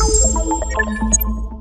you